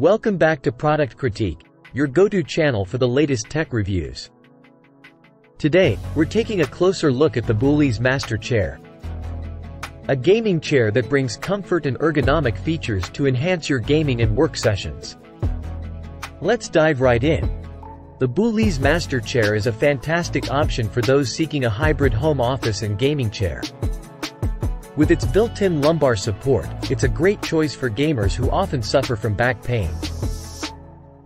Welcome back to Product Critique, your go-to channel for the latest tech reviews. Today, we're taking a closer look at the Boulies Master Chair. A gaming chair that brings comfort and ergonomic features to enhance your gaming and work sessions. Let's dive right in. The Boulies Master Chair is a fantastic option for those seeking a hybrid home office and gaming chair. With its built-in lumbar support, it's a great choice for gamers who often suffer from back pain.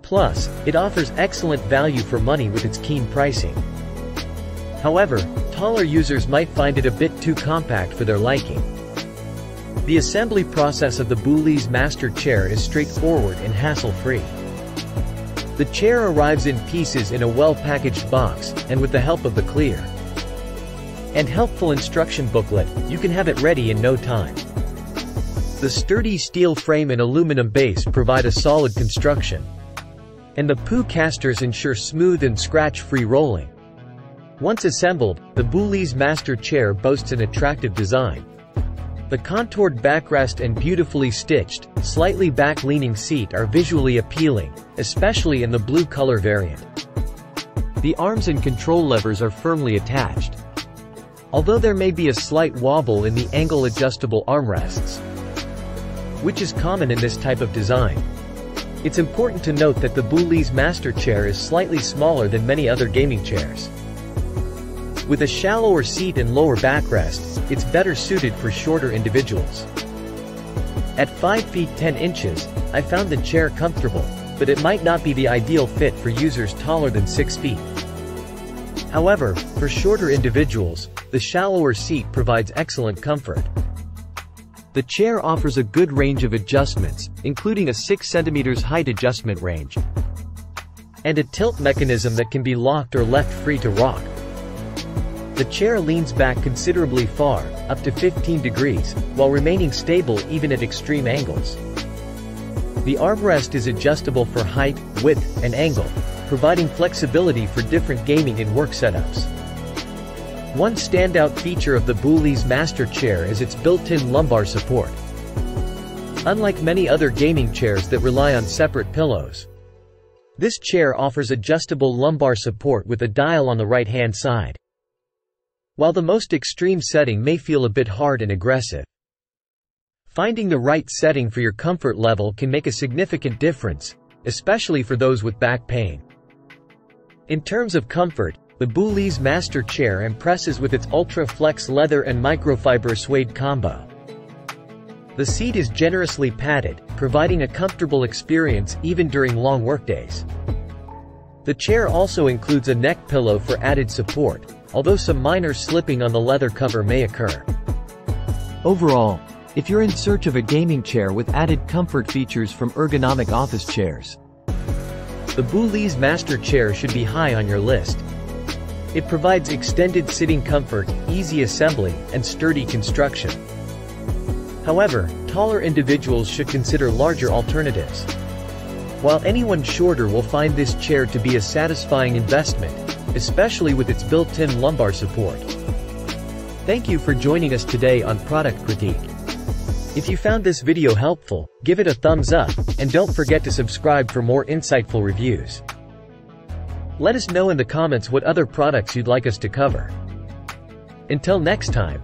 Plus, it offers excellent value for money with its keen pricing. However, taller users might find it a bit too compact for their liking. The assembly process of the Boulies Master Chair is straightforward and hassle-free. The chair arrives in pieces in a well-packaged box, and with the help of the clear, and helpful instruction booklet, you can have it ready in no time. The sturdy steel frame and aluminum base provide a solid construction. And the PU casters ensure smooth and scratch-free rolling. Once assembled, the Boulies Master Chair boasts an attractive design. The contoured backrest and beautifully stitched, slightly back-leaning seat are visually appealing, especially in the blue color variant. The arms and control levers are firmly attached, although there may be a slight wobble in the angle-adjustable armrests, which is common in this type of design. It's important to note that the Boulies Master Chair is slightly smaller than many other gaming chairs. With a shallower seat and lower backrest, it's better suited for shorter individuals. At 5 feet 10 inches, I found the chair comfortable, but it might not be the ideal fit for users taller than 6 feet. However, for shorter individuals, the shallower seat provides excellent comfort. The chair offers a good range of adjustments, including a 6 cm height adjustment range, and a tilt mechanism that can be locked or left free to rock. The chair leans back considerably far, up to 15 degrees, while remaining stable even at extreme angles. The armrest is adjustable for height, width, and angle, providing flexibility for different gaming and work setups. One standout feature of the Boulies Master Chair is its built-in lumbar support. Unlike many other gaming chairs that rely on separate pillows, this chair offers adjustable lumbar support with a dial on the right-hand side. While the most extreme setting may feel a bit hard and aggressive, finding the right setting for your comfort level can make a significant difference, especially for those with back pain. In terms of comfort, the Boulies Master Chair impresses with its ultra-flex leather and microfiber suede combo. The seat is generously padded, providing a comfortable experience even during long workdays. The chair also includes a neck pillow for added support, although some minor slipping on the leather cover may occur. Overall, if you're in search of a gaming chair with added comfort features from ergonomic office chairs, the Boulies Master Chair should be high on your list. It provides extended sitting comfort, easy assembly, and sturdy construction. However, taller individuals should consider larger alternatives. While anyone shorter will find this chair to be a satisfying investment, especially with its built-in lumbar support. Thank you for joining us today on Product Critique. If you found this video helpful, give it a thumbs up, and don't forget to subscribe for more insightful reviews. Let us know in the comments what other products you'd like us to cover. Until next time.